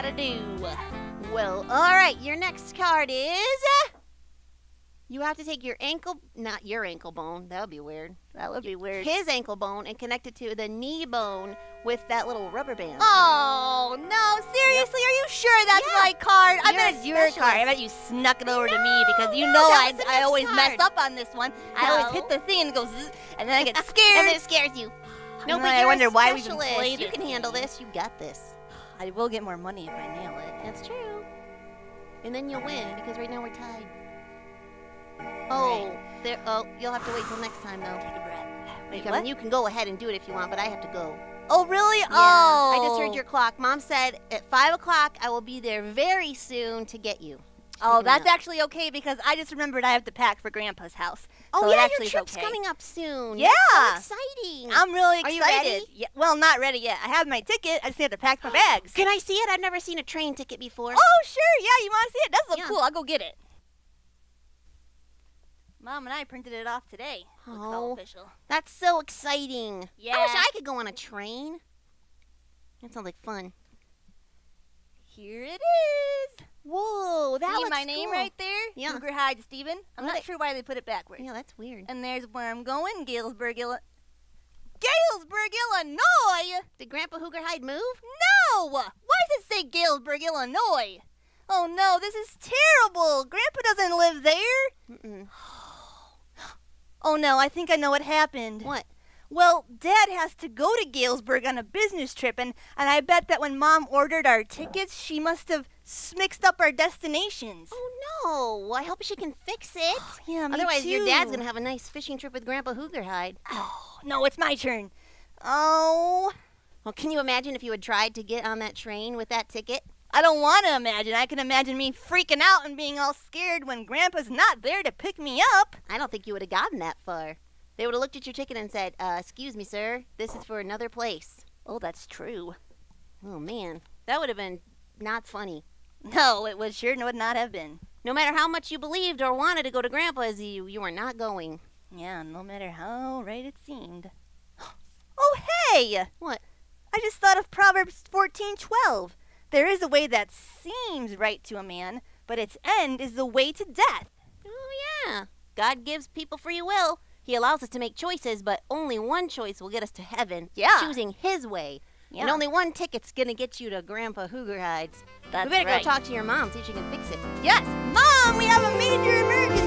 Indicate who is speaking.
Speaker 1: gotta do?
Speaker 2: Well, all right. Your next card is. You have to take your ankle, not your ankle bone. That would be weird.
Speaker 1: That would be weird.
Speaker 2: His ankle bone and connect it to the knee bone with that little rubber band.
Speaker 1: Oh no! Seriously, are you sure that's
Speaker 2: Yeah.
Speaker 1: my card? I bet it's your card. I bet you snuck it over to me because you
Speaker 2: no,
Speaker 1: know I, I always mess up on this one. I always hit the thing and it goes, zzz, and then I get scared.
Speaker 2: and then it scares you. No, but
Speaker 1: I wonder why we even
Speaker 2: specialist.
Speaker 1: play
Speaker 2: You
Speaker 1: this
Speaker 2: can handle this. You got this.
Speaker 1: I will get more money if I nail it.
Speaker 2: That's true. And then you'll win because right now we're tied. Oh, there. Oh, you'll have to wait till next time though.
Speaker 1: Take a breath. Wait,
Speaker 2: I
Speaker 1: what?
Speaker 2: mean, you can go ahead and do it if you want, but I have to go.
Speaker 1: oh, really?
Speaker 2: Yeah,
Speaker 1: Oh,
Speaker 2: I just heard your clock. Mom said at five o'clock I will be there very soon to get you.
Speaker 1: Oh, that's
Speaker 2: up.
Speaker 1: actually okay because I just remembered I have to pack for Grandpa's house.
Speaker 2: Oh
Speaker 1: so it
Speaker 2: yeah, your trip's
Speaker 1: okay.
Speaker 2: coming up soon.
Speaker 1: Yeah.
Speaker 2: So exciting.
Speaker 1: I'm really excited.
Speaker 2: Are you ready?
Speaker 1: Yeah, well, not ready yet. I have my ticket. I just have to pack my bags.
Speaker 2: Can I see it? I've never seen a train ticket before.
Speaker 1: Oh, sure. Yeah, you want to see it? That's so
Speaker 2: Yeah.
Speaker 1: cool. I'll go get it. Mom and I printed it off today. Looks all
Speaker 2: Oh.
Speaker 1: official.
Speaker 2: That's so exciting. Yeah. I wish I could go on a train. That sounds like fun.
Speaker 1: Here it is.
Speaker 2: Whoa, that
Speaker 1: see
Speaker 2: looks
Speaker 1: my name
Speaker 2: cool.
Speaker 1: right there?
Speaker 2: Yeah.
Speaker 1: Cougar Hyde Stephen. I'm
Speaker 2: What?
Speaker 1: not sure why they put it backwards.
Speaker 2: Yeah, that's weird.
Speaker 1: And there's where I'm going, Galesburg, Illinois. Galesburg, Illinois?
Speaker 2: Did Grandpa Hooger Hyde move?
Speaker 1: No! Why does it say Galesburg, Illinois? Oh no, this is terrible. Grandpa doesn't live there.
Speaker 2: Mm-mm.
Speaker 1: Oh no, I think I know what happened.
Speaker 2: What?
Speaker 1: Well, Dad has to go to Galesburg on a business trip, and, and I bet that when Mom ordered our tickets, she must have mixed up our destinations.
Speaker 2: Oh no! I hope she can fix it.
Speaker 1: yeah, me
Speaker 2: Otherwise, your dad's gonna have a nice fishing trip with Grandpa Hooger Hyde.
Speaker 1: Oh, no, it's my turn. Oh,
Speaker 2: Well, can you imagine if you had tried to get on that train with that ticket?
Speaker 1: I don't want to imagine. I can imagine me freaking out and being all scared when Grandpa's not there to pick me up.
Speaker 2: I don't think you would have gotten that far. They would have looked at your ticket and said, uh, "Excuse me, sir, this is for another place."
Speaker 1: Oh, that's true.
Speaker 2: Oh man, that would have been not funny.
Speaker 1: No, it would sure would not have been.
Speaker 2: No matter how much you believed or wanted to go to Grandpa's, you you were not going.
Speaker 1: Yeah, no matter how right it seemed. Oh, hey!
Speaker 2: What?
Speaker 1: I just thought of Proverbs 14:12. There is a way that seems right to a man, but its end is the way to death.
Speaker 2: Oh yeah, God gives people free will. He allows us to make choices, but only one choice will get us to heaven.
Speaker 1: Yeah.
Speaker 2: choosing His way.
Speaker 1: Yeah.
Speaker 2: And only one ticket's gonna get you to Grandpa Hooger Hyde's.
Speaker 1: That's
Speaker 2: we better
Speaker 1: right.
Speaker 2: go talk to your mom, see if she can fix it.
Speaker 1: Yes, Mom, we have a major emergency.